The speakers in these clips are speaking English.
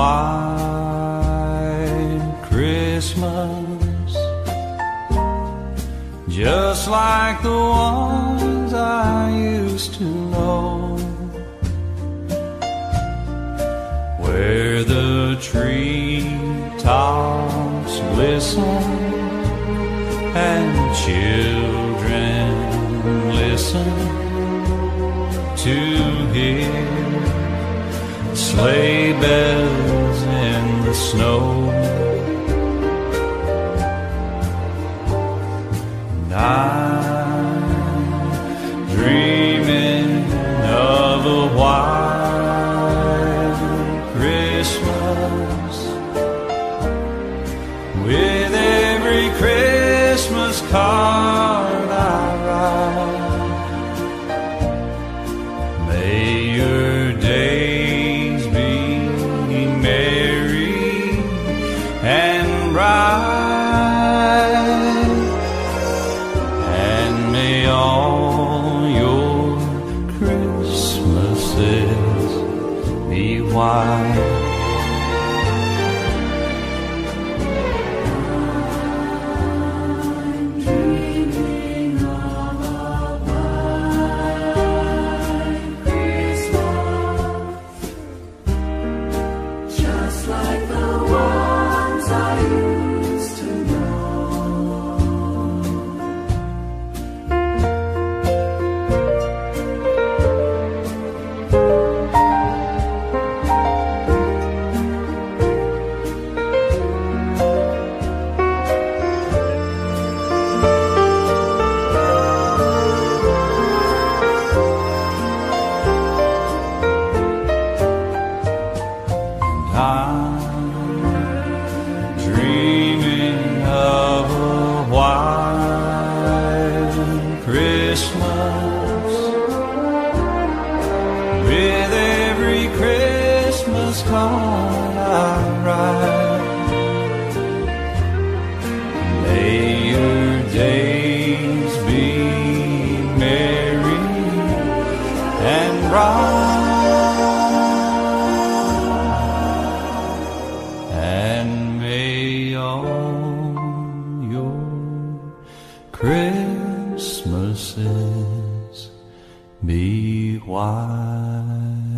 white Christmas, just like the ones I used to know, where the tree tops glisten and children listen to hear sleigh bells snow. Christmases be wise.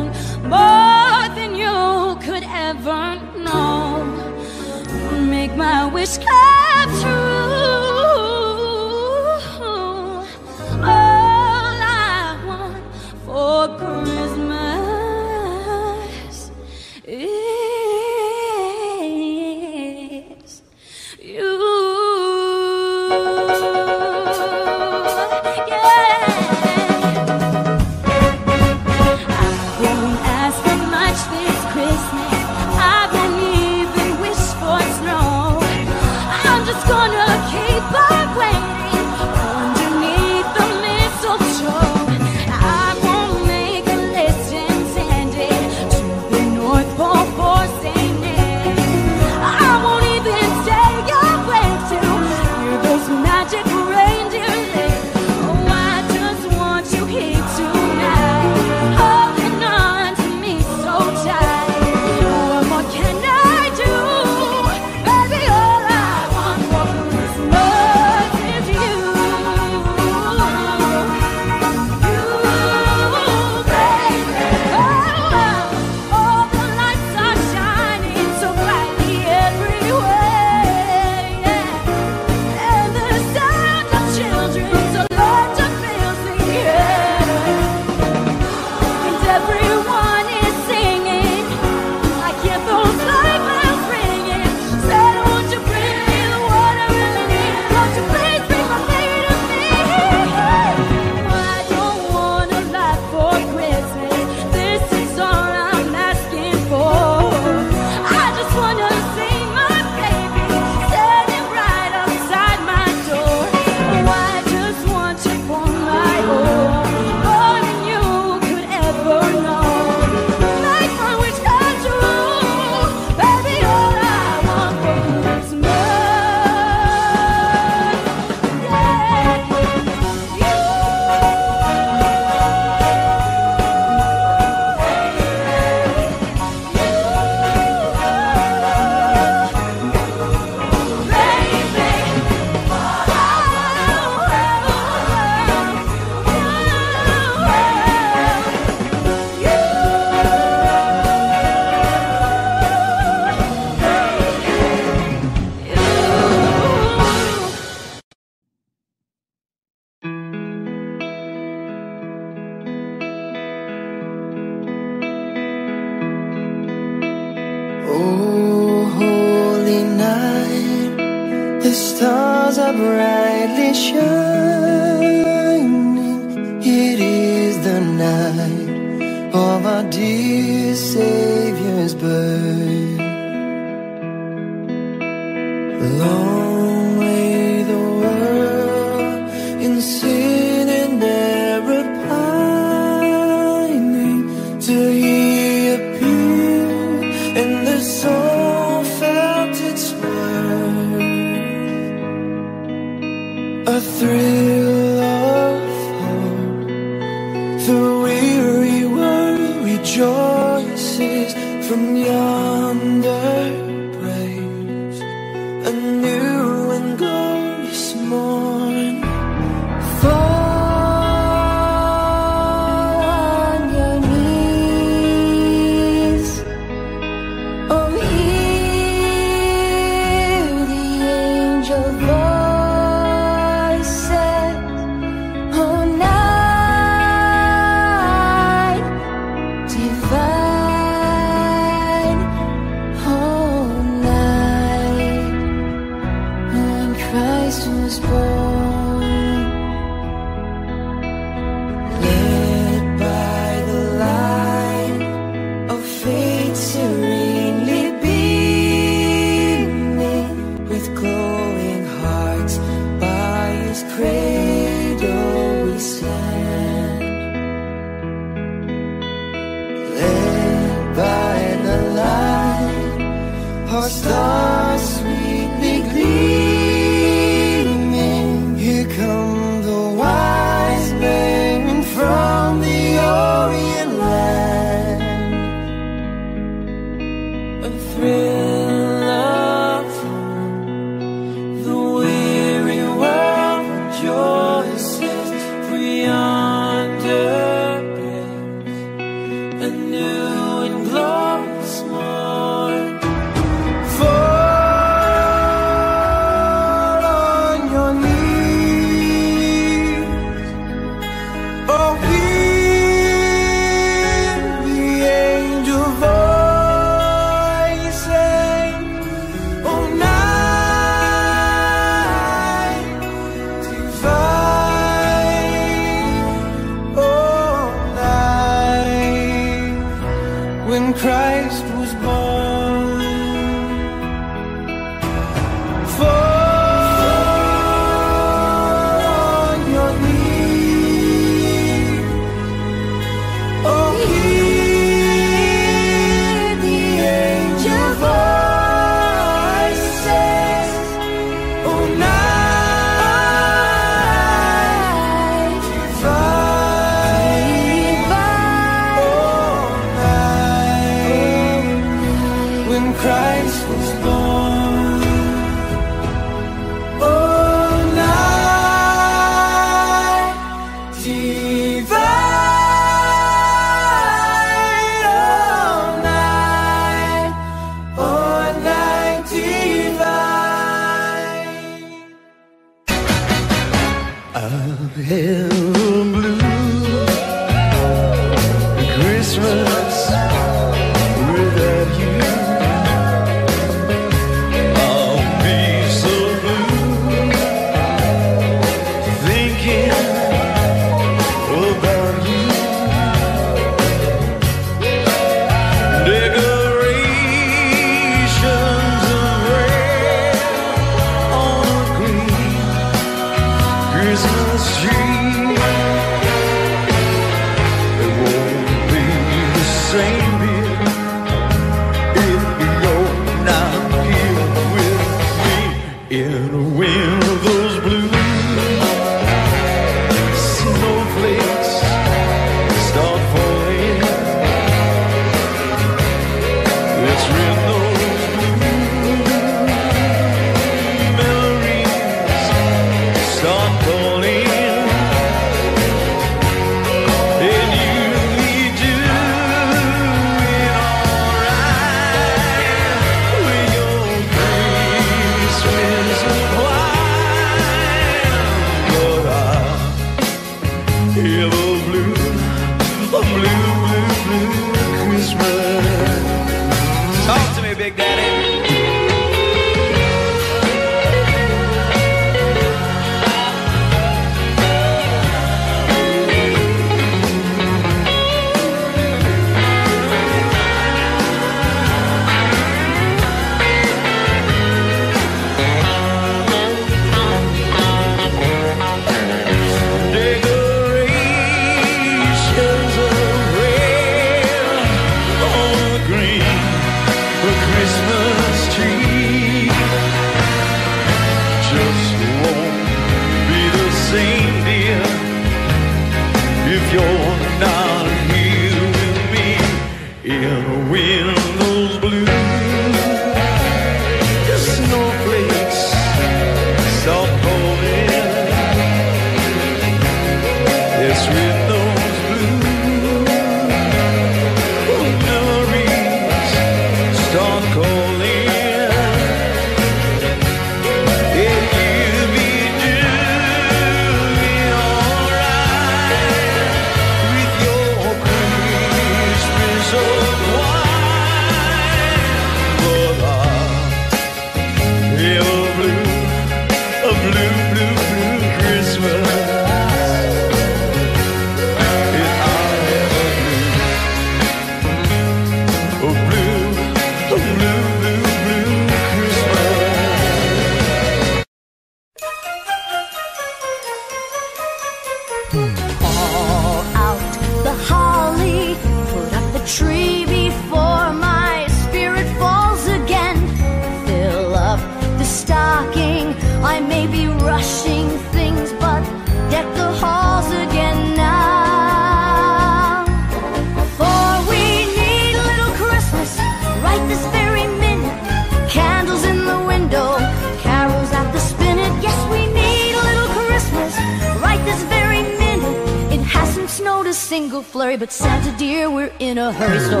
flurry, but Santa dear, we're in a hurry. So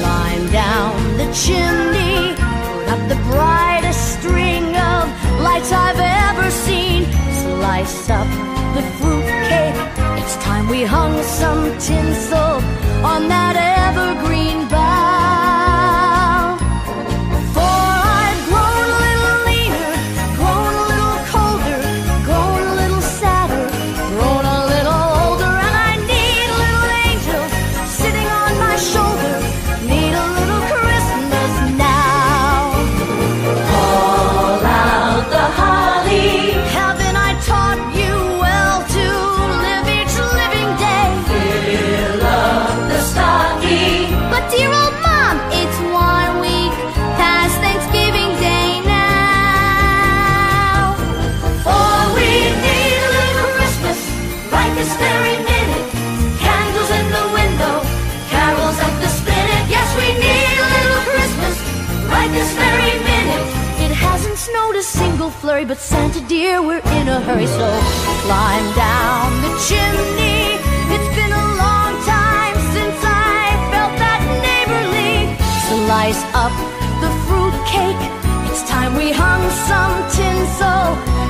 climb down the chimney, put up the brightest string of lights I've ever seen. Slice up the fruitcake. It's time we hung some tinsel on that evergreen bough. hurry, so climb down the chimney. It's been a long time since I felt that neighborly. Slice up the fruitcake. It's time we hung some tinsel.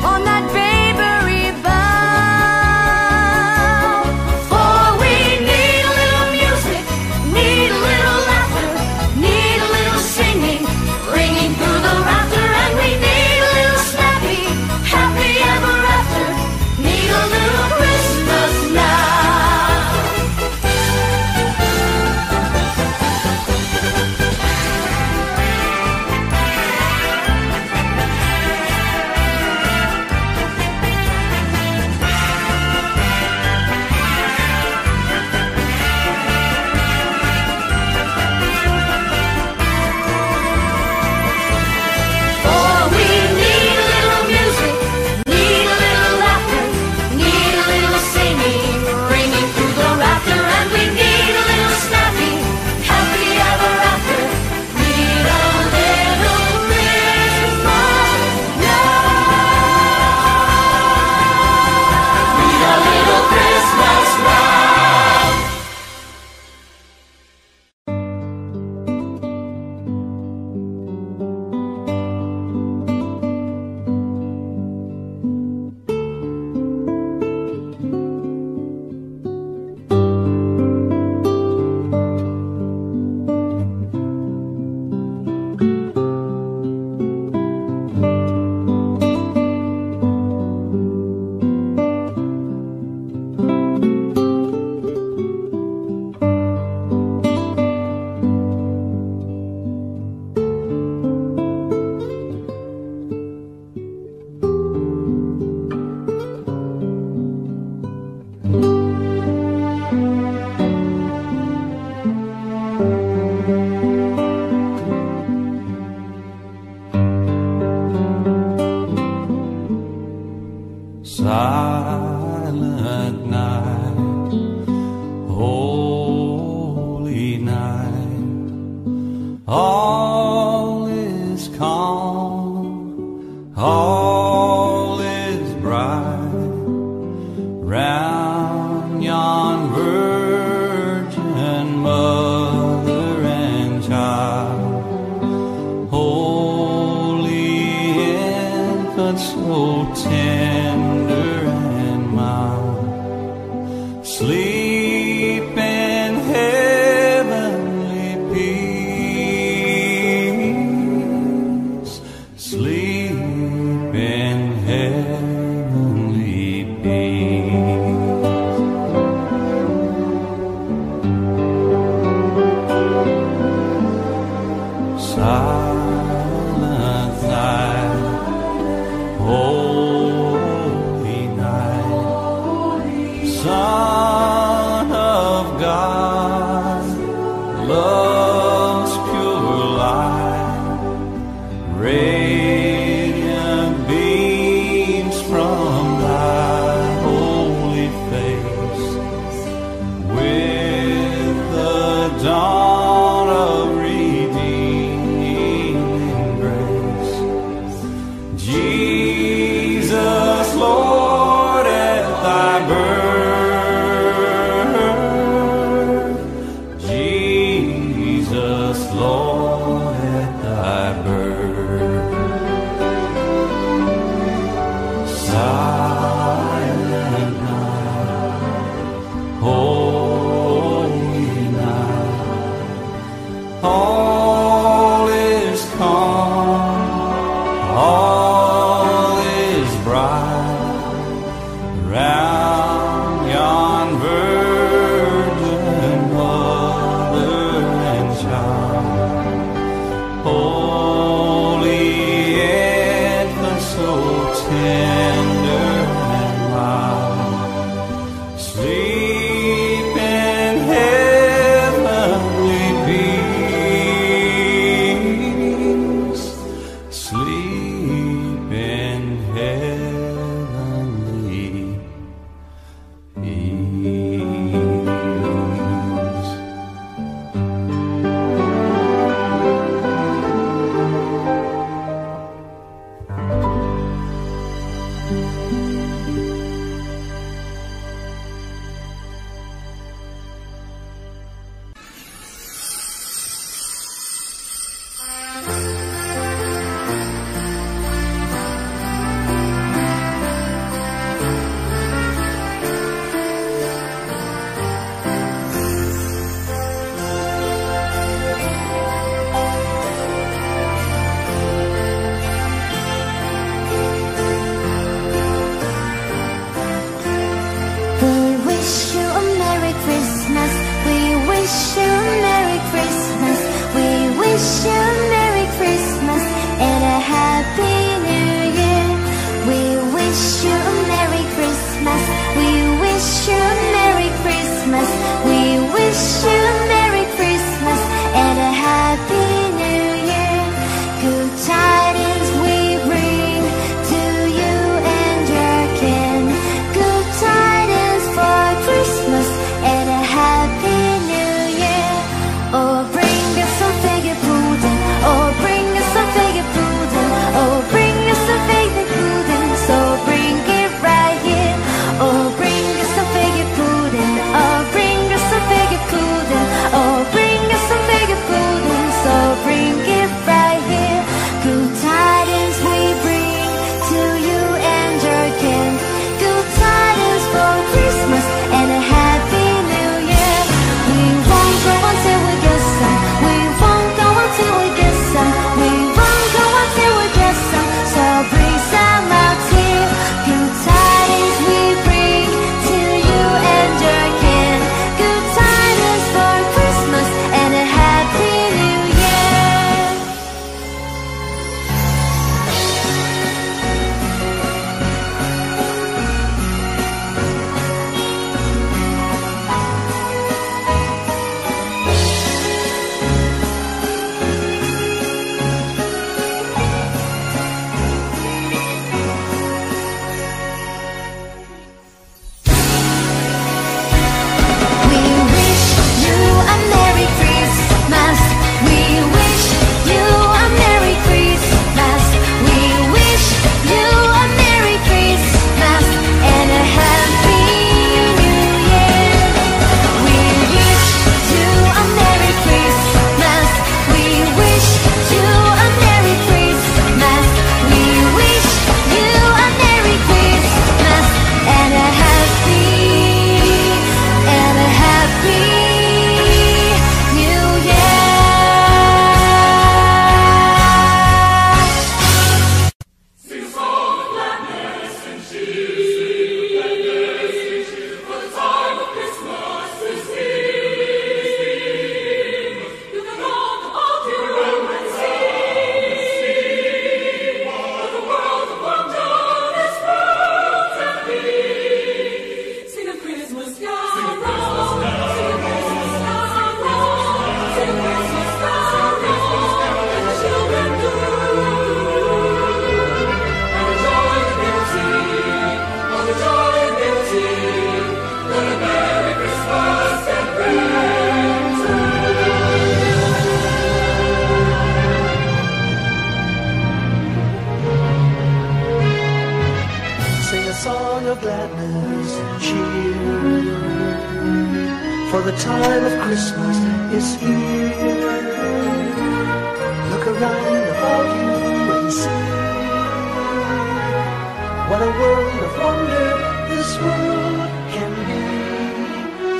Can be.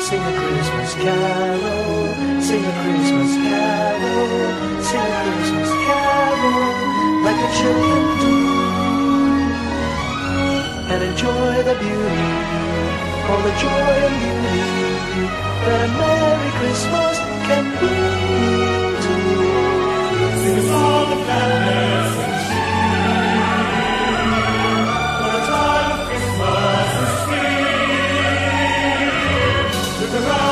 Sing a Christmas carol, sing a Christmas carol, sing a Christmas carol like the children do. And enjoy the beauty, all the joy and beauty that a Merry Christmas can bring to you. Sing a song of around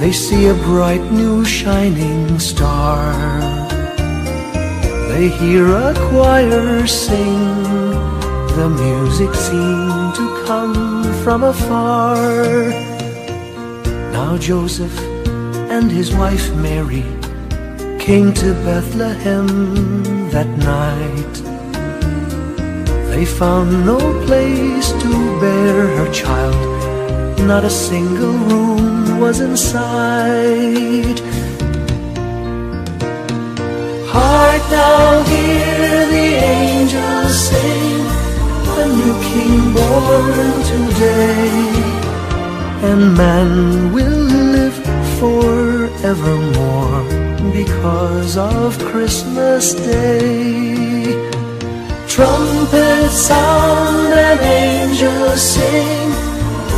they see a bright new shining star. They hear a choir sing, the music seemed to come from afar. Now Joseph and his wife Mary came to Bethlehem that night. They found no place to bear her child, not a single room was in sight. Heart now hear the angels sing, a new king born today, and man will live forevermore because of Christmas Day. Trumpets sound and angels sing.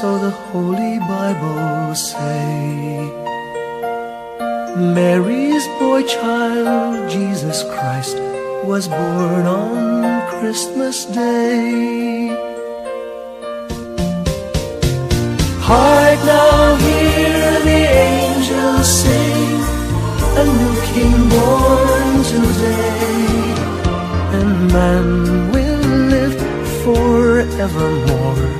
So the Holy Bible say. Mary's boy child, Jesus Christ, was born on Christmas Day. Heart now hear the angels sing, a new king born today, and man will live forevermore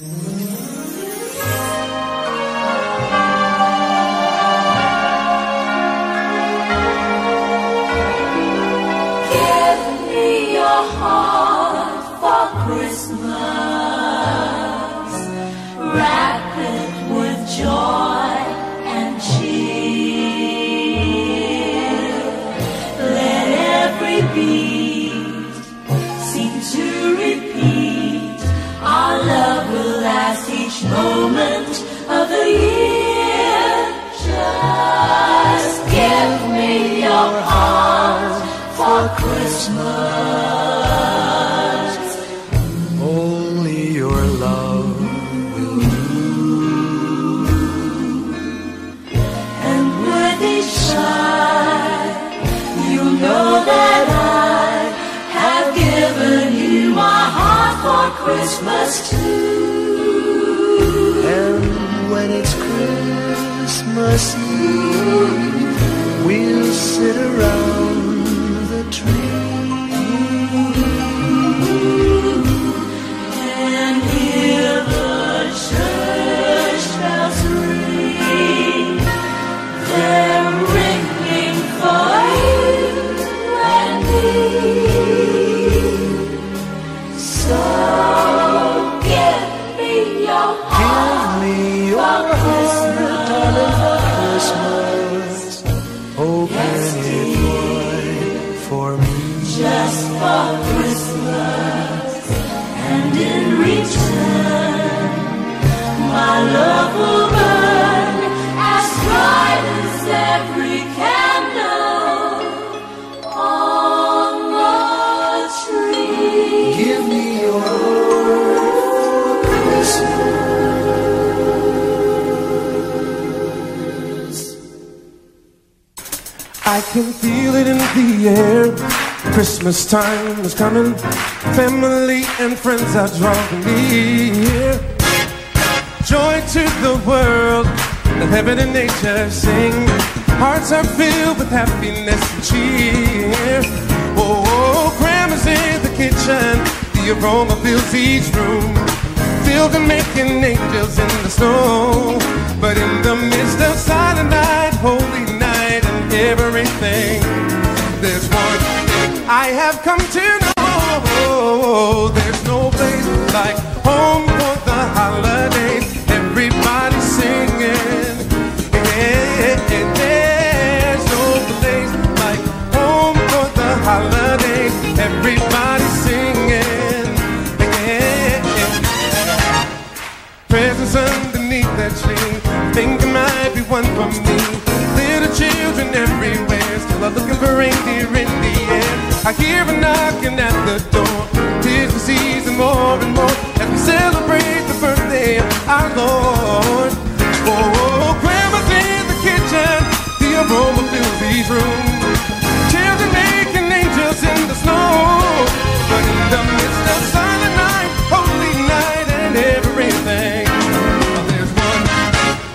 Give Christmas only your love will move and when it shine you know that I have given you my heart for Christmas too. And when it's Christmas Eve, we'll sit around the air. Christmas time is coming. Family and friends are drawing near. Joy to the world. Let heaven and nature sing. Hearts are filled with happiness and cheer. Oh, oh grandma's in the kitchen. The aroma fills each room. Filled and making angels in the snow. But in the midst of silent night, holy night, and everything, I have come to know. There's no place like home for the holidays. Everybody singing. Yeah, there's no place like home for the holidays. Everybody singing. Yeah, presents underneath that tree. Think it might be one for me. Little children everywhere, still are looking for reindeer in the air. I hear a knocking at the door. Tis the season more and more as we celebrate the birthday of our Lord. Oh, grandma's in the kitchen, the aroma fills these rooms. Children making angels in the snow, but in the midst of silent night, holy night, and everything, there's one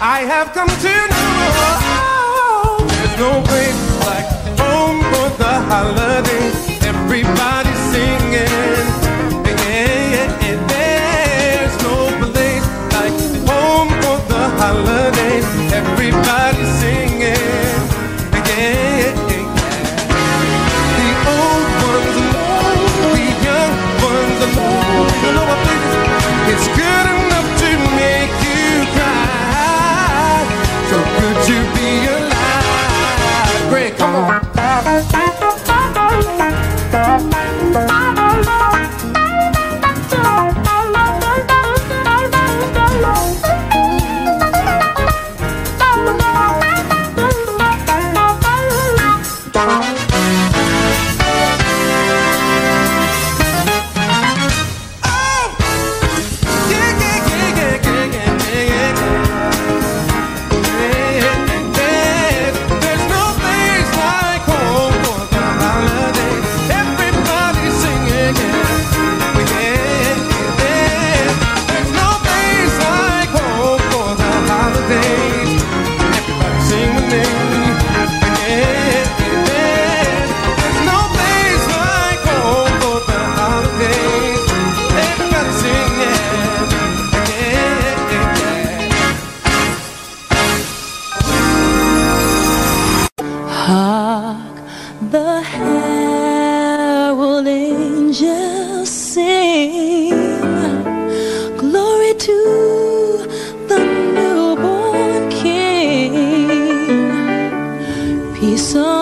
I have come to know. There's no place holiday. Everybody singing. Yeah, yeah, yeah. There's no place like home for the holiday. Everybody Oh, so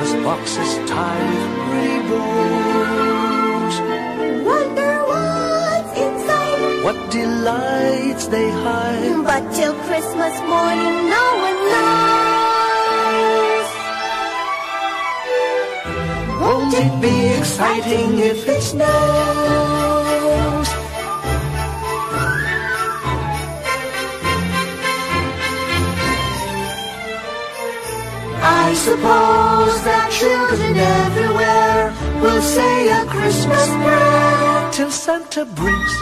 Christmas boxes tied with pretty. Wonder what's inside. What delights they hide. But till Christmas morning, no one knows. Won't it be exciting if it snows? I suppose that children everywhere will say a Christmas prayer till Santa brings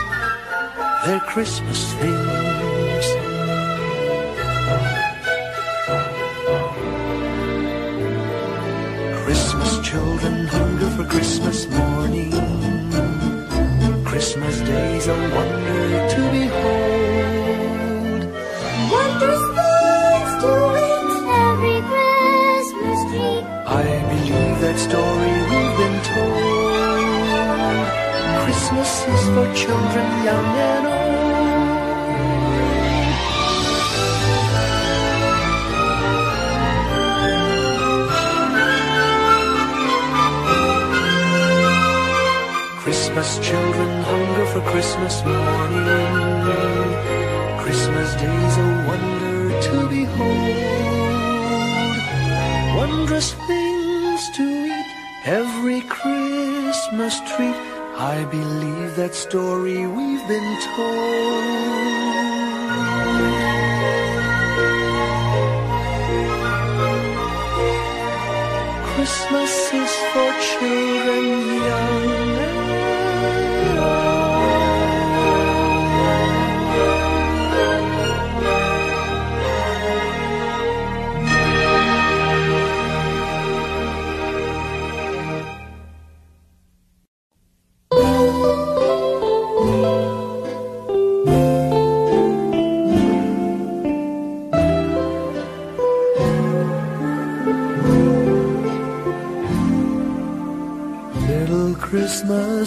their Christmas things. Christmas children hunger for Christmas morning. Christmas day's a wonder to behold. Wonders that story we've been told. Christmas is for children young and old. Christmas children hunger for Christmas morning. Christmas day's a wonder to behold. Wondrous to eat every Christmas treat. I believe that story we've been told. Christmas is for children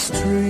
street.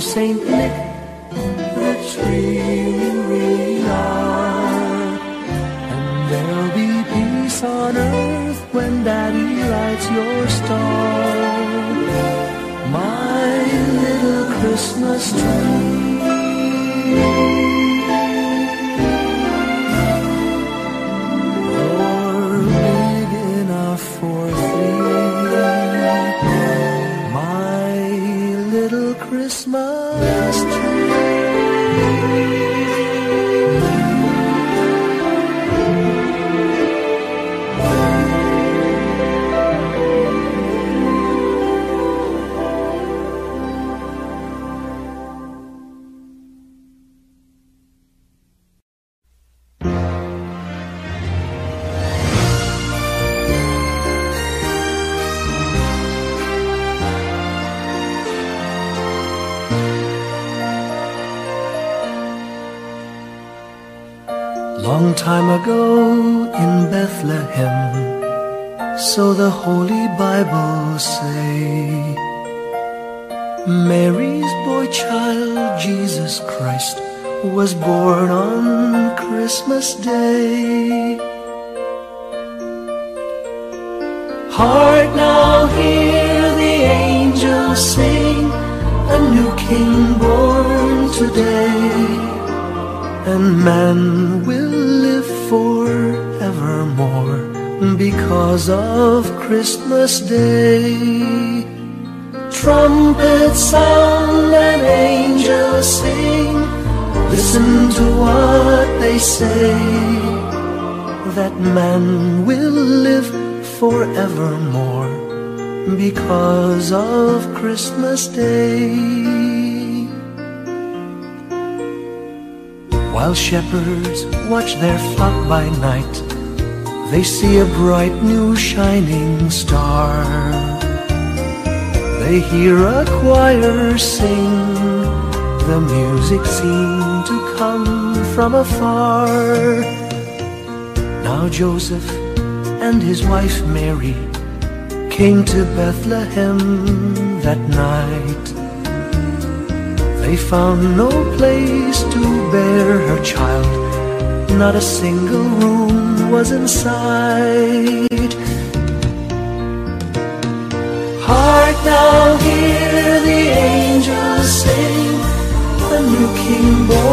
Saint Nick tree you really are. And there'll be peace on earth when Daddy lights your star. My little Christmas tree. Christmas Day. Heart now hear the angels sing, a new king born today and man will live forevermore because of Christmas Day. Trumpets sound and angels sing, listen to what they say, that man will live forevermore because of Christmas Day. While shepherds watch their flock by night, they see a bright new shining star. They hear a choir sing, the music come from afar. Now Joseph and his wife Mary came to Bethlehem that night. They found no place to bear her child, not a single room was in sight. Hark now, hear the angels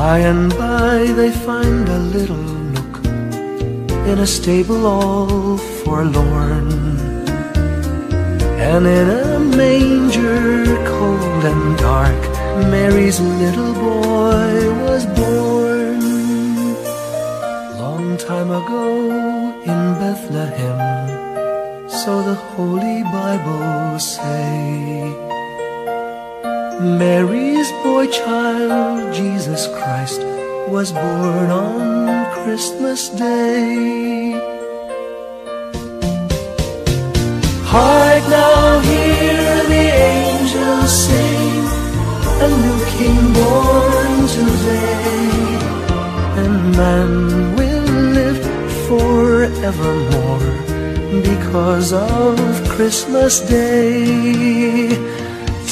By and by they find a little nook in a stable all forlorn. And in a manger cold and dark, Mary's little boy was born. Long time ago in Bethlehem, so the Holy Bible say. Mary's boy child, Jesus Christ, was born on Christmas Day. Hark now, hear the angels sing, a new King born today, and man will live forevermore because of Christmas Day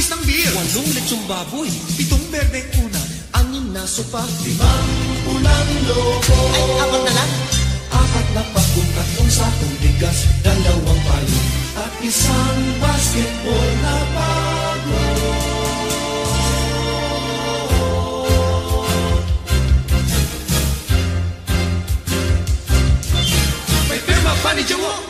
case ng beer. Walong lechong baboy. Pitong berdeng una. Anim na sopa. Limang pulang loko. Ay, apat na lang. Apat na pakong tatlong sakong bigas. Dalawang palo. At isang basketball na bago. Pa ni Jawo.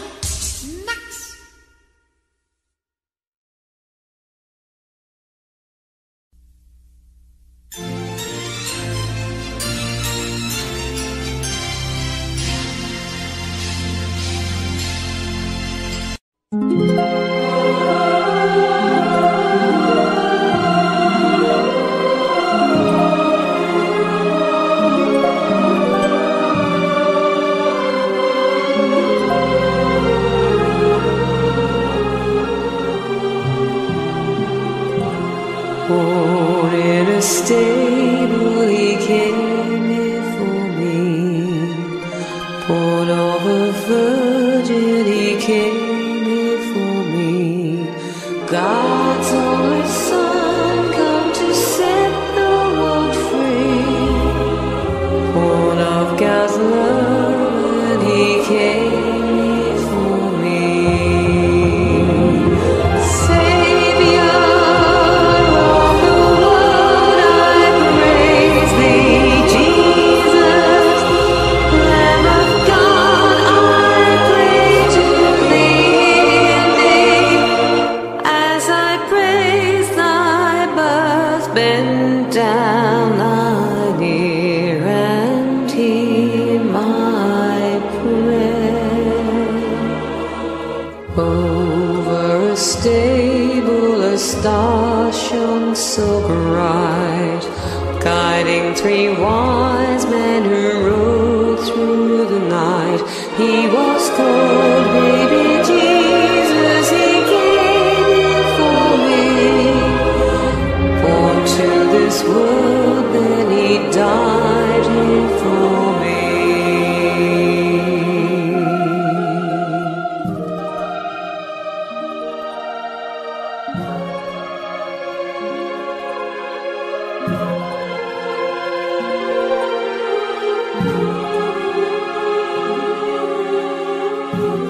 I'm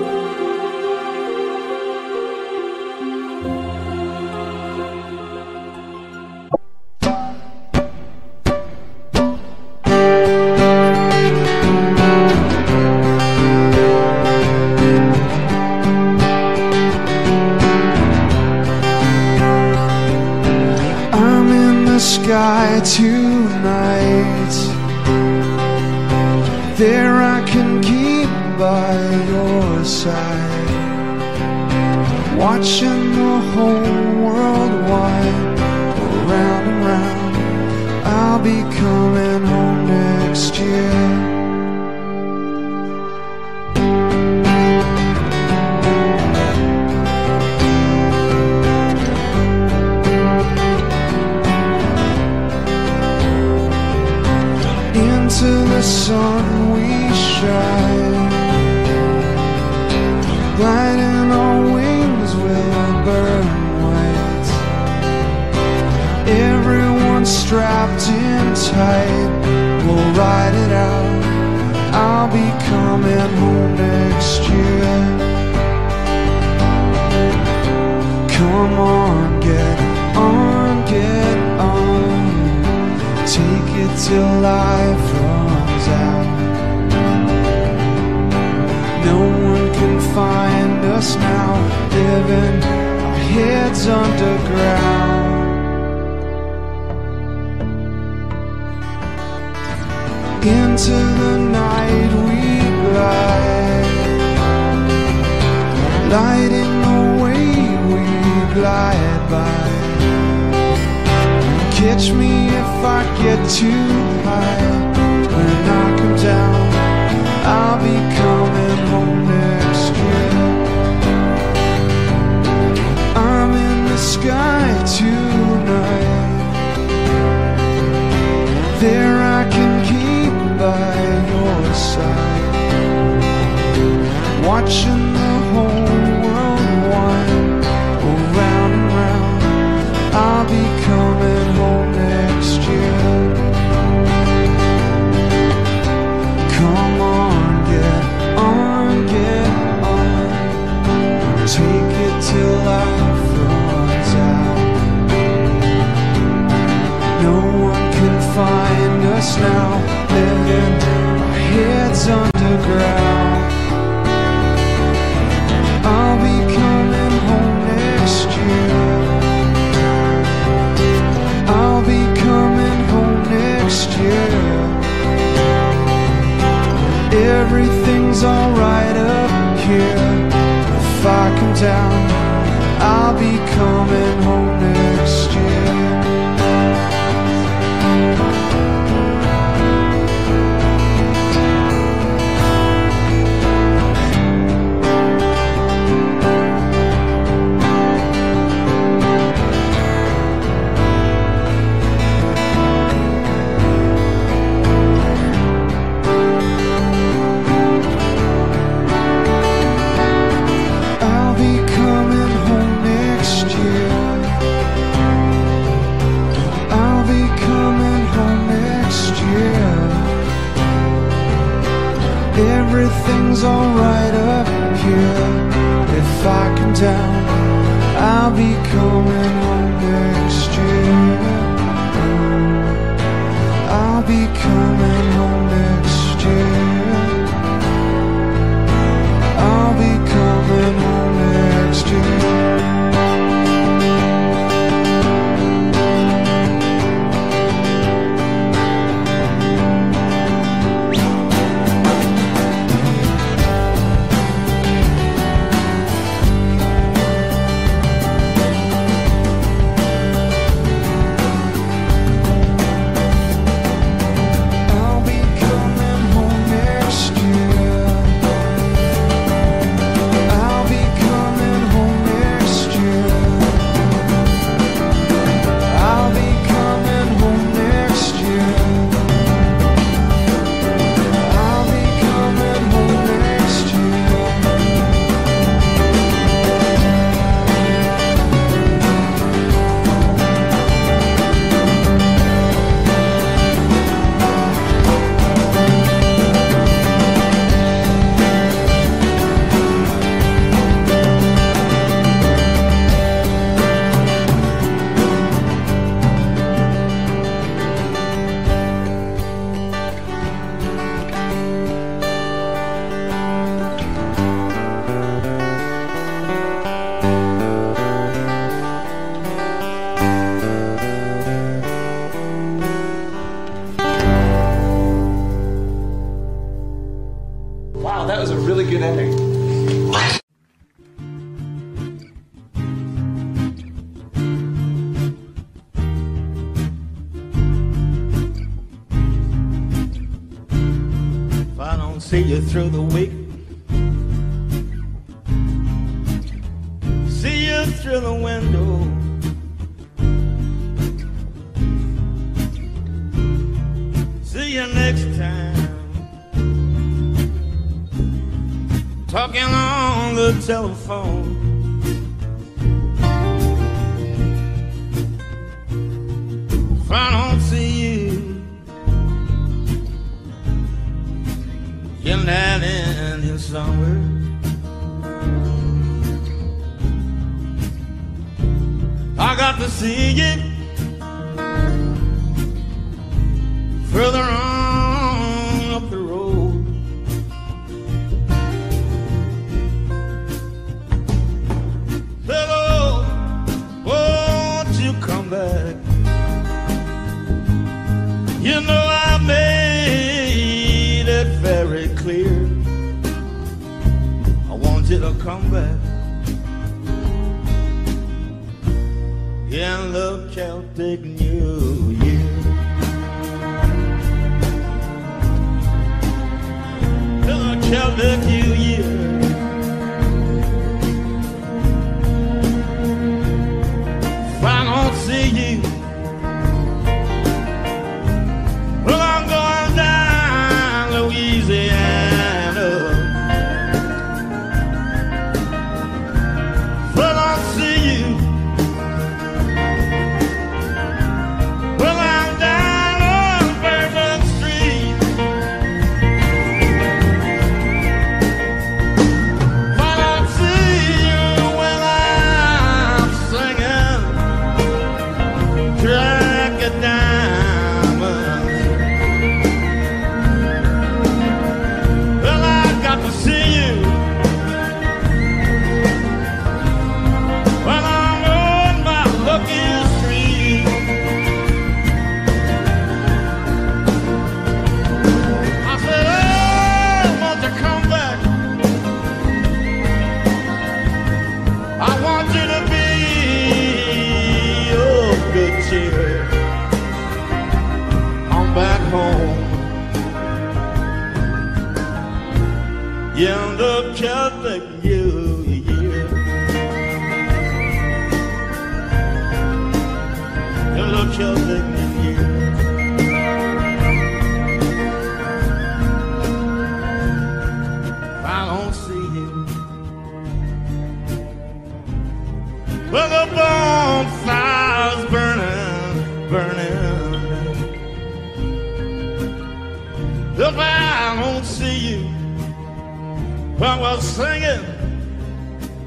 I'll be coming home next year. I'll be coming home next year. Everything's alright up here. If I come down coming singing.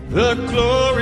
The glory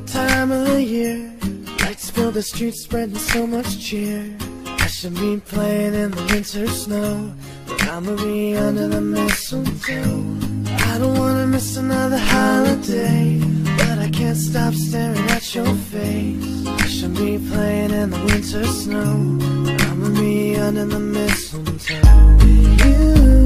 time of the year. Lights fill the streets, spreading so much cheer. I should be playing in the winter snow, but I'ma be under the mistletoe. I don't wanna miss another holiday, but I can't stop staring at your face. I should be playing in the winter snow, but I'ma be under the mistletoe. You,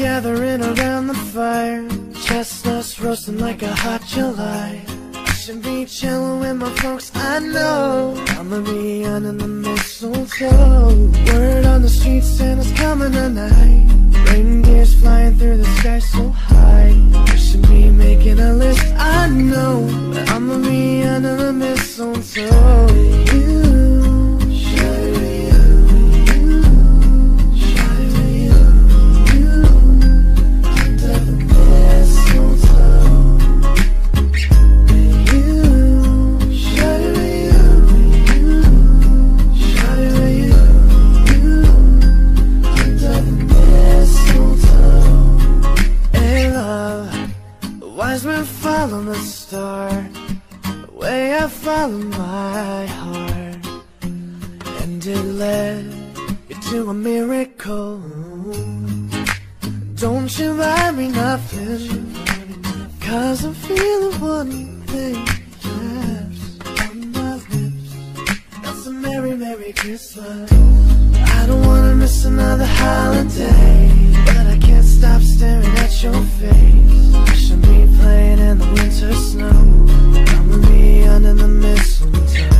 gathering around the fire, chestnuts roasting like a hot July. I should be chilling with my folks, I know. I'ma be under the mistletoe. Word on the street, Santa's coming tonight. Reindeers flying through the sky so high. I should be making a list, I know. But I'ma be under the mistletoe. Follow my heart, and it led you to a miracle. Don't you buy me nothing, cause I'm feeling one thing, yes, on my lips. That's a merry, merry Christmas. I don't wanna miss another holiday, but I can't stop staring at your face. I should be playing in the winter snow. I'ma be under the mistletoe.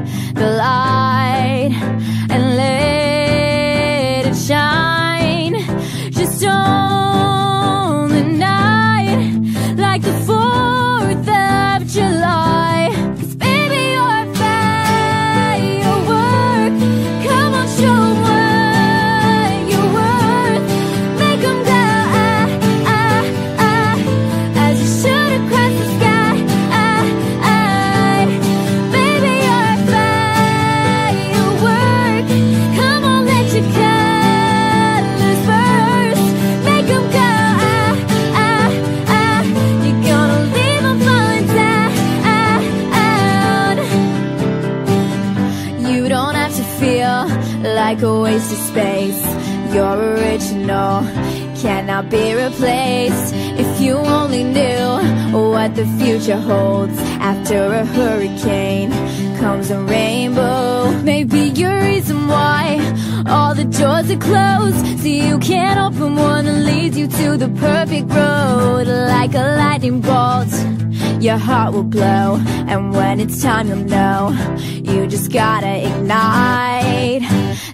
the light and let it shine. Just don't. not be replaced If you only knew what the future holds After a hurricane comes a rainbow. Maybe your reason why all the doors are closed So you can't open one that leads you to the perfect road. Like a lightning bolt your heart will blow And when it's time you'll know You just gotta ignite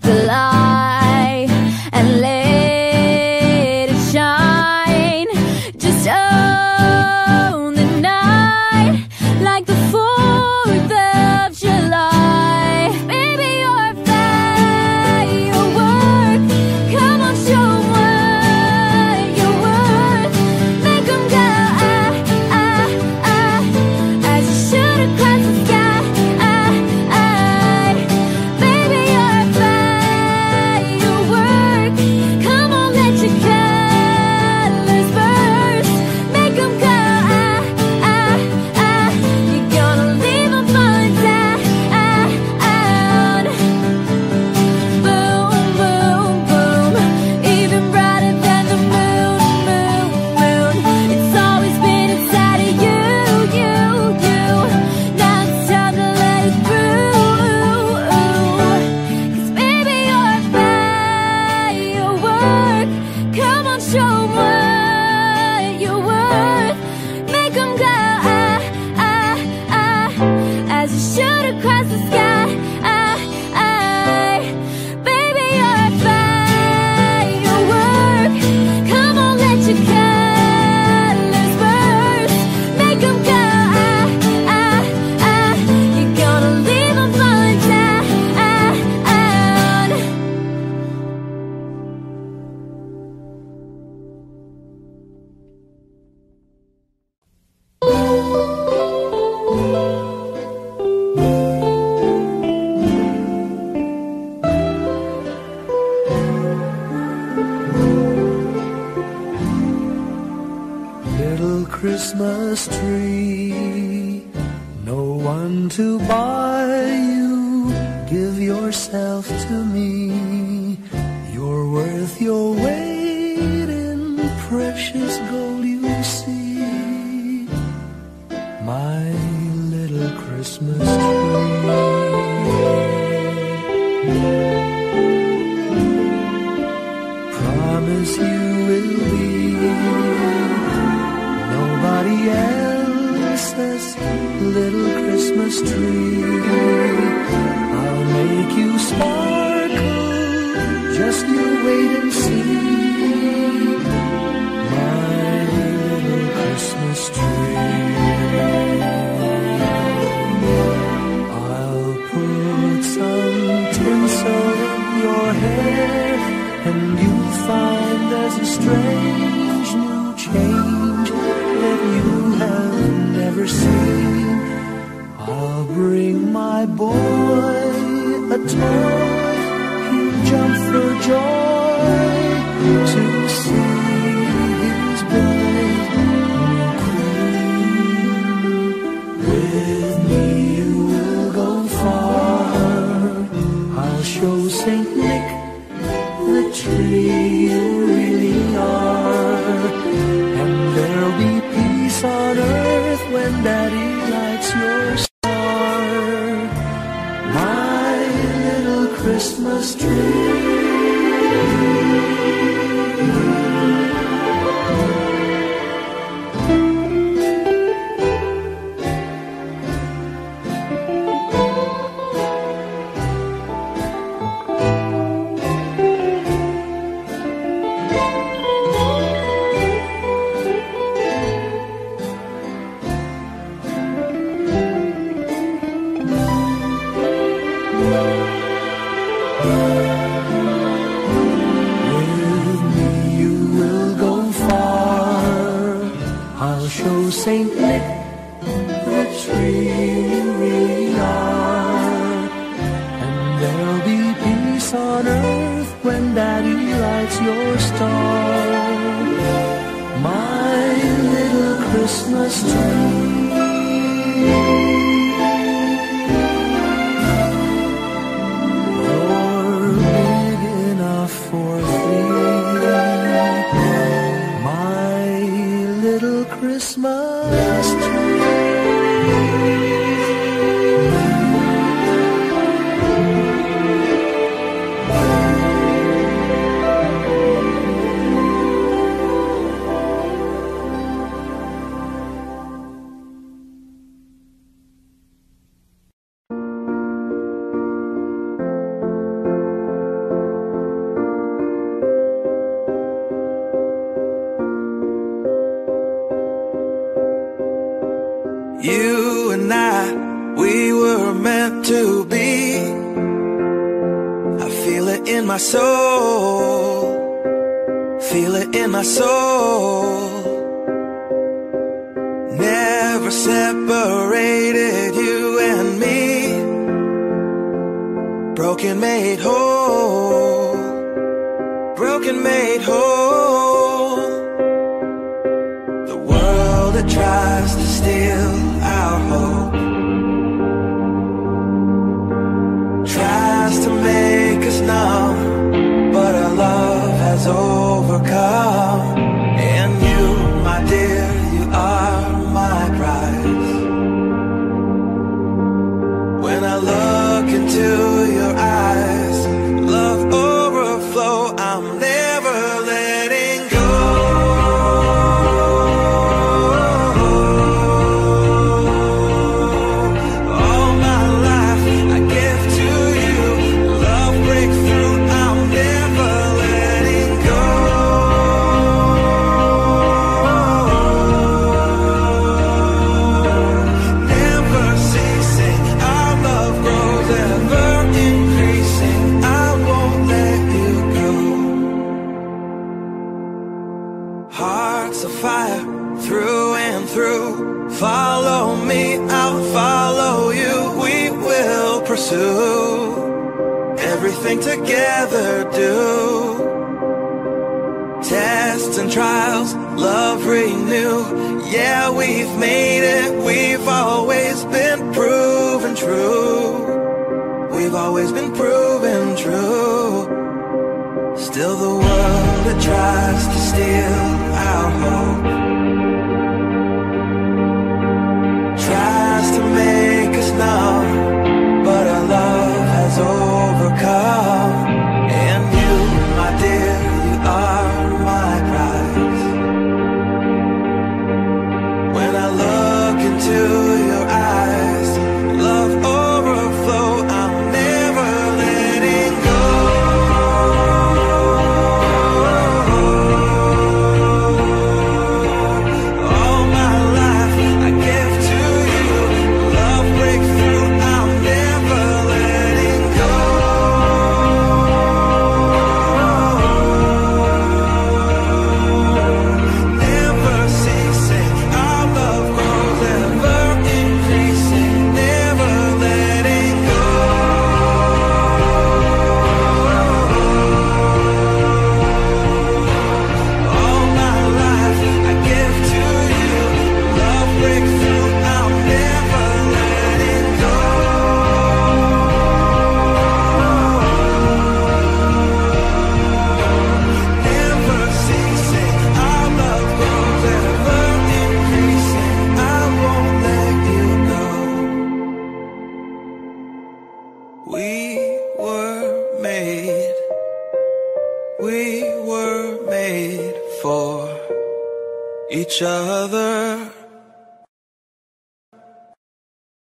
the light And live Christmas